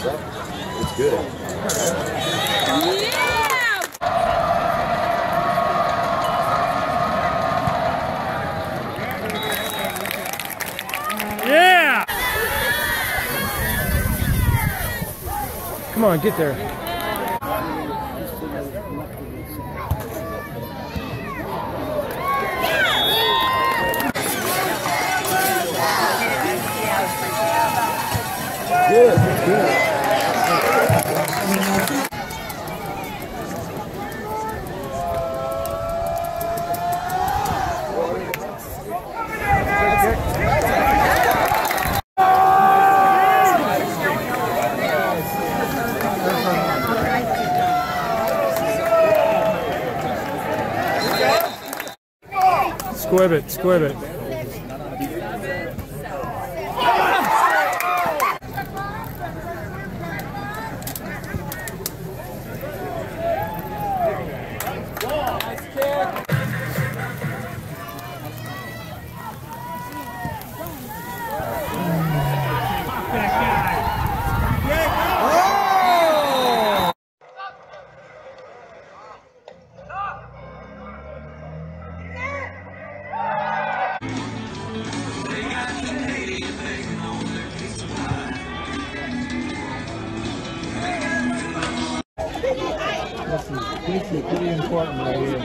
It's good. Yeah! Yeah! Come on, get there. Good. Good. Squib it, squib it. important, lady.